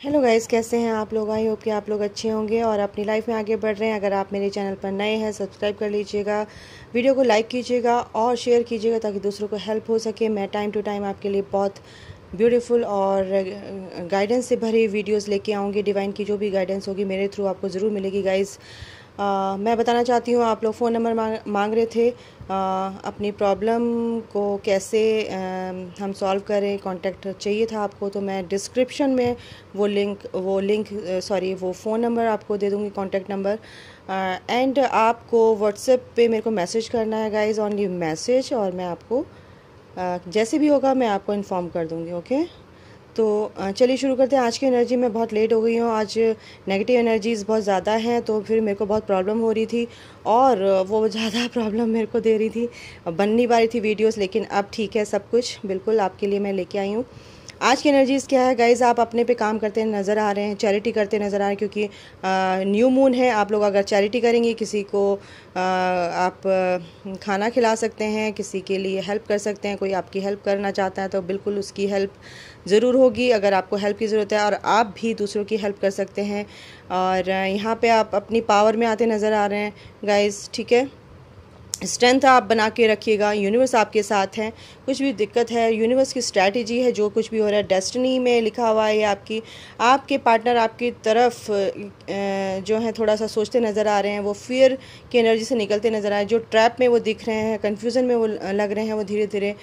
Hello guys कैसे हैं आप लोग? आई होप कि आप लोग अच्छे होंगे और अपनी लाइफ में आगे बढ़ रहे हैं। अगर आप मेरे चैनल पर नए हैं सब्सक्राइब कर लीजिएगा वीडियो को लाइक कीजिएगा और शेयर कीजिएगा ताकि दूसरों को हेल्प हो सके। मैं टाइम टू टाइम आपके लिए बहुत ब्यूटीफुल और गाइडेंस से भरी वीडियोस लेके आऊँगी। डिवाइन की जो भी गाइडेंस होगी मेरे थ्रू आपको ज़रूर मिलेगी गाइज़ आ, मैं बताना चाहती हूँ आप लोग फ़ोन नंबर मांग मांग रहे थे आ, अपनी प्रॉब्लम को कैसे आ, हम सॉल्व करें कांटेक्ट चाहिए था आपको तो मैं डिस्क्रिप्शन में वो लिंक वो लिंक सॉरी वो फ़ोन नंबर आपको दे दूँगी कांटेक्ट नंबर एंड आपको व्हाट्सएप पे मेरे को मैसेज करना है गाइज़ ऑनली मैसेज और मैं आपको जैसे भी होगा मैं आपको इन्फॉर्म कर दूँगी ओके तो चलिए शुरू करते हैं। आज की एनर्जी में बहुत लेट हो गई हूँ। आज नेगेटिव एनर्जीज़ बहुत ज़्यादा हैं तो फिर मेरे को बहुत प्रॉब्लम हो रही थी और वो ज़्यादा प्रॉब्लम मेरे को दे रही थी। बन नहीं पा रही थी वीडियोस लेकिन अब ठीक है सब कुछ। बिल्कुल आपके लिए मैं लेके आई हूँ। आज की एनर्जीज़ क्या है? गाइज़ आप अपने पे काम करते नज़र आ रहे हैं चैरिटी करते नज़र आ रहे हैं क्योंकि न्यू मून है। आप लोग अगर चैरिटी करेंगे किसी को आ, आप खाना खिला सकते हैं किसी के लिए हेल्प कर सकते हैं कोई आपकी हेल्प करना चाहता है तो बिल्कुल उसकी हेल्प ज़रूर होगी, अगर आपको हेल्प की ज़रूरत है और आप भी दूसरों की हेल्प कर सकते हैं। और यहाँ पे आप अपनी पावर में आते नज़र आ रहे हैं। गाइस ठीक है? स्ट्रेंथ आप बना के रखिएगा, यूनिवर्स आपके साथ है। कुछ भी दिक्कत है, यूनिवर्स की स्ट्रैटेजी है, जो कुछ भी हो रहा है, डेस्टिनी में लिखा हुआ है आपकी, आपके पार्टनर आपकी तरफ़ जो है थोड़ा सा सोचते नज़र आ रहे हैं, वो फियर की एनर्जी से निकलते नज़र आ रहे हैं, जो ट्रैप में वो दिख रहे हैं कन्फ्यूज़न में वो लग रहे हैं, वो धीरे धीरे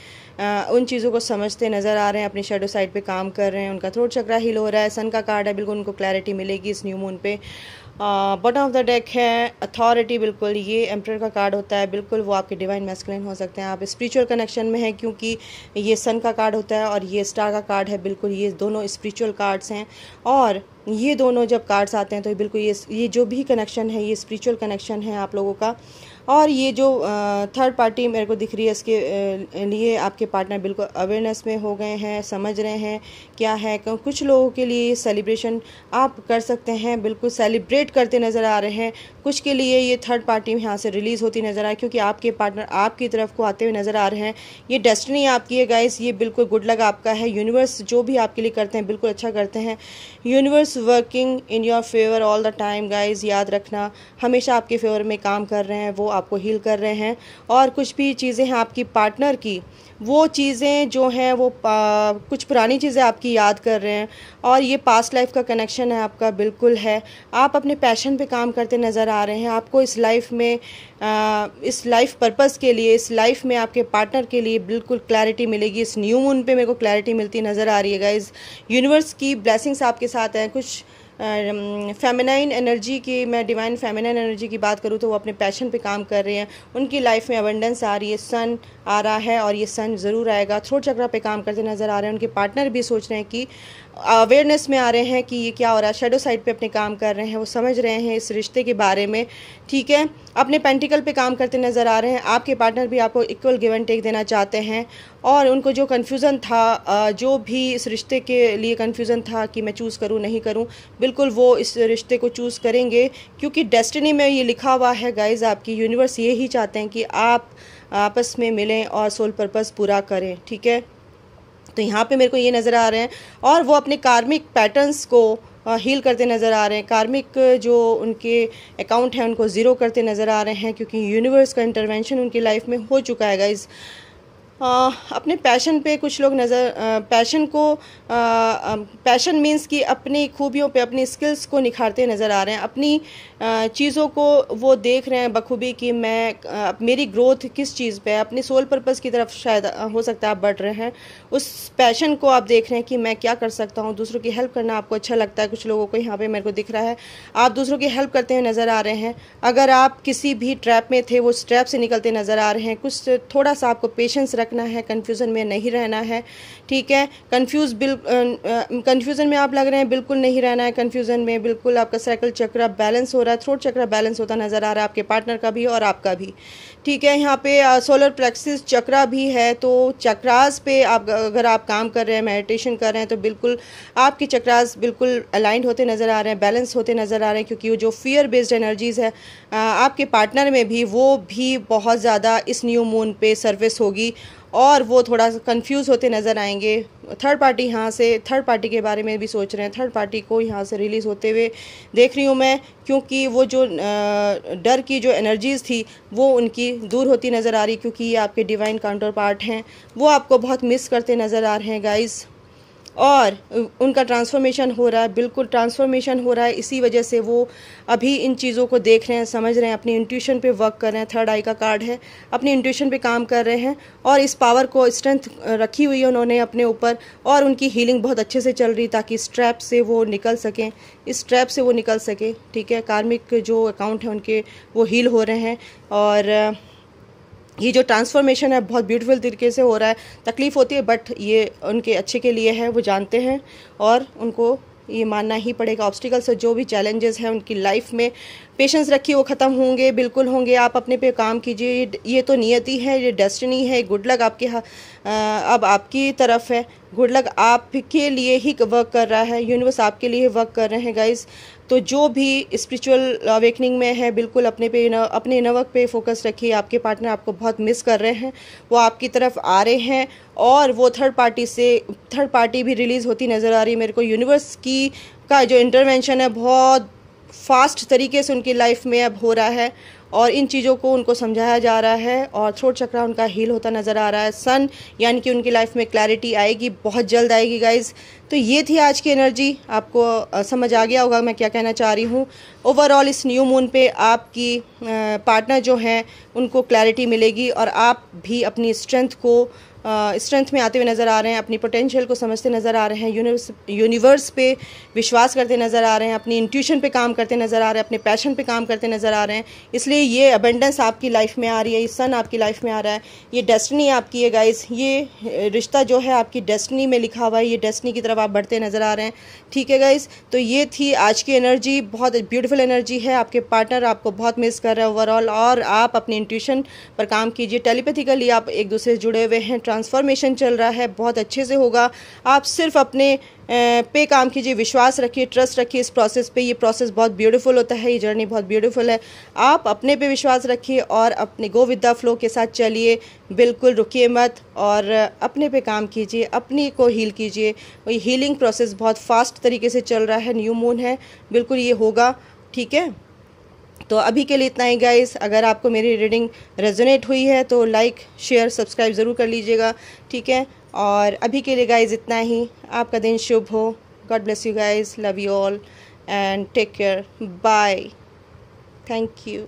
उन चीज़ों को समझते नज़र आ रहे हैं, अपनी शेडो साइड पर काम कर रहे हैं, उनका थ्रोट चक्रा हिल हो रहा है सन का कार्ड है, बिल्कुल उनको क्लैरिटी मिलेगी इस न्यू मून पे। बॉटम ऑफ़ द डेक है अथॉरिटी बिल्कुल, ये एम्प्रेयर का कार्ड होता है, बिल्कुल वो आपके डिवाइन मैस्कुलिन हो सकते हैं। आप स्पिरिचुअल कनेक्शन में हैं क्योंकि ये सन का कार्ड होता है और ये स्टार का कार्ड है, बिल्कुल ये दोनों स्पिरिचुअल कार्ड्स हैं। और ये दोनों जब कार्ड्स आते हैं तो बिल्कुल ये ये जो भी कनेक्शन है, ये स्पिरिचुअल कनेक्शन है आप लोगों का। और ये जो थर्ड पार्टी मेरे को दिख रही है, इसके लिए आपके पार्टनर बिल्कुल अवेयरनेस में हो गए हैं, समझ रहे हैं क्या है कुछ लोगों के लिए सेलिब्रेशन आप कर सकते हैं, बिल्कुल सेलिब्रेट करते नज़र आ रहे हैं। कुछ के लिए ये थर्ड पार्टी यहाँ से रिलीज़ होती नज़र आए क्योंकि आपके पार्टनर आपकी तरफ़ को आते हुए नज़र आ रहे हैं। ये डेस्टिनी आपकी है गाइस ये बिल्कुल गुड लग आपका है। यूनिवर्स जो भी आपके लिए करते हैं बिल्कुल अच्छा करते हैं। Universe working in your favour all the time guys याद रखना। हमेशा आपके फेवर में काम कर रहे हैं वो आपको हील कर रहे हैं। और कुछ भी चीज़ें हैं आपकी पार्टनर की वो चीज़ें जो हैं वो आ, कुछ पुरानी चीज़ें आपकी याद कर रहे हैं। और ये पास्ट लाइफ का कनेक्शन है आपका बिल्कुल है। आप अपने पैशन पे काम करते नज़र आ रहे हैं। आपको इस लाइफ में आ, इस लाइफ पर्पस के लिए इस लाइफ में आपके पार्टनर के लिए बिल्कुल क्लैरिटी मिलेगी। इस न्यू मून पे मेरे को क्लैरिटी मिलती नज़र आ रही है गाइज़ यूनिवर्स की ब्लेसिंग्स आपके साथ हैं। कुछ फेमिनाइन एनर्जी की, मैं डिवाइन फेमिनाइन एनर्जी की बात करूँ तो वो अपने पैशन पे काम कर रहे हैं। उनकी लाइफ में अबंडेंस आ रही है सन आ रहा है और ये सन ज़रूर आएगा। थ्रोट चक्रा पे काम करते नज़र आ रहे हैं, उनके पार्टनर भी सोच रहे हैं कि अवेयरनेस में आ रहे हैं कि ये क्या हो रहा है। शेडो साइड पे अपने काम कर रहे हैं, वो समझ रहे हैं इस रिश्ते के बारे में। ठीक है, अपने पेंटिकल पे काम करते नज़र आ रहे हैं। आपके पार्टनर भी आपको इक्वल गिव एंड टेक देना चाहते हैं। और उनको जो कन्फ्यूज़न था जो भी इस रिश्ते के लिए कन्फ्यूज़न था कि मैं चूज़ करूँ, नहीं करूँ, बिल्कुल वो इस रिश्ते को चूज़ करेंगे। क्योंकि डेस्टिनी में ये लिखा हुआ है गाइज़ आपकी यूनिवर्स ये ही चाहते हैं कि आप आपस में मिलें और सोल पर्पज़ पूरा करें, ठीक है? तो यहाँ पे मेरे को ये नज़र आ रहे हैं और वो अपने कार्मिक पैटर्न्स को हील करते नज़र आ रहे हैं। कार्मिक जो उनके अकाउंट हैं, उनको ज़ीरो करते नज़र आ रहे हैं, क्योंकि यूनिवर्स का इंटरवेंशन उनकी लाइफ में हो चुका है गाइज़ अपने पैशन पे कुछ लोग नज़र पैशन को आ, पैशन मींस कि अपनी खूबियों पे अपनी स्किल्स को निखारते नज़र आ रहे हैं। अपनी चीज़ों को वो देख रहे हैं बखूबी कि मैं आ, मेरी ग्रोथ किस चीज़ पे है? अपनी सोल पर्पज़ की तरफ़ शायद हो सकता है आप बढ़ रहे हैं। उस पैशन को आप देख रहे हैं कि मैं क्या कर सकता हूँ? दूसरों की हेल्प करना आपको अच्छा लगता है। कुछ लोगों को यहाँ पर मेरे को दिख रहा है। आप दूसरों की हेल्प करते हुए नज़र आ रहे हैं। अगर आप किसी भी ट्रैप में थे वो उस ट्रैप से निकलते नज़र आ रहे हैं। कुछ थोड़ा सा आपको पेशेंस रखना है कन्फ्यूज़न में नहीं रहना है, ठीक है? कन्फ्यूज़ बिल कन्फ्यूज़न में आप लग रहे हैं, बिल्कुल नहीं रहना है कन्फ्यूज़न में बिल्कुल आपका साइकिल चक्र बैलेंस हो रहा है थ्रोट चक्र बैलेंस होता नज़र आ रहा है आपके पार्टनर का भी और आपका भी, ठीक है? यहाँ पे सोलर प्लेक्सिस चक्रा भी है तो चक्रास पे आप, अगर आप काम कर रहे हैं मेडिटेशन कर रहे हैं तो बिल्कुल आपके चक्रास बिल्कुल अलाइंड होते नज़र आ रहे हैं बैलेंस होते नज़र आ रहे हैं, क्योंकि वो जो फियर बेस्ड एनर्जीज़ है आपके पार्टनर में भी, वो भी बहुत ज़्यादा इस न्यू मून पे सर्विस होगी और वो थोड़ा कन्फ्यूज़ होते नज़र आएँगे। थर्ड पार्टी यहाँ से थर्ड पार्टी के बारे में भी सोच रहे हैं। थर्ड पार्टी को यहाँ से रिलीज़ होते हुए देख रही हूँ मैं, क्योंकि वो जो डर की जो एनर्जीज़ थी, वो उनकी दूर होती नज़र आ रही, क्योंकि ये आपके डिवाइन काउंटर पार्ट हैं। वो आपको बहुत मिस करते नज़र आ रहे हैं गाइज़ और उनका ट्रांसफॉर्मेशन हो रहा है, बिल्कुल ट्रांसफॉर्मेशन हो रहा है। इसी वजह से वो अभी इन चीज़ों को देख रहे हैं, समझ रहे हैं, अपनी इंट्यूशन पे वर्क कर रहे हैं। थर्ड आई का कार्ड है, अपनी इंट्यूशन पे काम कर रहे हैं और इस पावर को स्ट्रेंथ रखी हुई है उन्होंने अपने ऊपर और उनकी हीलिंग बहुत अच्छे से चल रही ताकि स्ट्रैप से वो निकल सकें, इस ट्रैप से वो निकल सके। ठीक है कार्मिक जो अकाउंट है उनके वो हील हो रहे हैं और ये जो ट्रांसफॉर्मेशन है, बहुत ब्यूटीफुल तरीके से हो रहा है। तकलीफ़ होती है बट ये उनके अच्छे के लिए है, वो जानते हैं और उनको ये मानना ही पड़ेगा। ऑब्स्टिकल्स जो भी चैलेंजेस हैं उनकी लाइफ में पेशेंस रखिए, वो ख़त्म होंगे, बिल्कुल होंगे। आप अपने पे काम कीजिए। ये तो नियति है, ये डेस्टिनी है गुड लक आपके अब आपकी तरफ़ है। गुड लक आपके लिए ही वर्क कर रहा है। यूनिवर्स आपके लिए वर्क कर रहे हैं गाइज़ तो जो भी स्पिरिचुअल अवेकनिंग में है बिल्कुल अपने पे न, अपने नवक पे फोकस रखिए। आपके पार्टनर आपको बहुत मिस कर रहे हैं। वो आपकी तरफ़ आ रहे हैं और वो थर्ड पार्टी से थर्ड पार्टी भी रिलीज़ होती नज़र आ रही है। मेरे को यूनिवर्स की का जो इंटरवेंशन है बहुत फास्ट तरीके से उनकी लाइफ में अब हो रहा है और इन चीज़ों को उनको समझाया जा रहा है और थ्रोट चक्रा उनका हील होता नज़र आ रहा है। सन यानी कि उनकी लाइफ में क्लैरिटी आएगी बहुत जल्द आएगी गाइज़ तो ये थी आज की एनर्जी। आपको समझ आ गया होगा मैं क्या कहना चाह रही हूँ। ओवरऑल इस न्यू मून पे आपकी पार्टनर जो हैं, उनको क्लैरिटी मिलेगी और आप भी अपनी स्ट्रेंथ को स्ट्रेंथ में आते हुए नज़र आ रहे हैं, अपनी पोटेंशियल को समझते नज़र आ रहे हैं यूनिवर्स यूनिवर्स पे विश्वास करते नज़र आ रहे हैं, अपनी इंट्यूशन पे काम करते नज़र आ रहे हैं, अपने पैशन पे काम करते नज़र आ रहे हैं। इसलिए ये अबेंडेंस आपकी लाइफ में आ रही है, ये सन आपकी लाइफ में आ रहा है, ये डेस्टनी आपकी है गाइज़ ये रिश्ता जो है आपकी डेस्टनी में लिखा हुआ है, ये डेस्टनी की तरफ़ आप बढ़ते नज़र आ रहे हैं। ठीक है गाइस तो ये थी आज की एनर्जी बहुत ब्यूटीफुल एनर्जी है। आपके पार्टनर आपको बहुत मिस कर रहे हैं ओवरऑल और आप अपनी इंट्यूशन पर काम कीजिए। टेलीपैथिकली आप एक दूसरे से जुड़े हुए हैं। ट्रांसफॉर्मेशन चल रहा है, बहुत अच्छे से होगा। आप सिर्फ़ अपने पे काम कीजिए, विश्वास रखिए ट्रस्ट रखिए इस प्रोसेस पे। ये प्रोसेस बहुत ब्यूटीफुल होता है, ये जर्नी बहुत ब्यूटीफुल है। आप अपने पे विश्वास रखिए और अपने गो विद द फ्लो के साथ चलिए। बिल्कुल रुकिए मत और अपने पे काम कीजिए, अपनी को हील कीजिए। वही हीलिंग प्रोसेस बहुत फास्ट तरीके से चल रहा है न्यू मून है, बिल्कुल ये होगा, ठीक है? तो अभी के लिए इतना ही गाइस अगर आपको मेरी रीडिंग रेजोनेट हुई है तो लाइक शेयर सब्सक्राइब ज़रूर कर लीजिएगा, ठीक है? और अभी के लिए गाइस इतना ही, आपका दिन शुभ हो God bless you guys love you all and take care bye thank you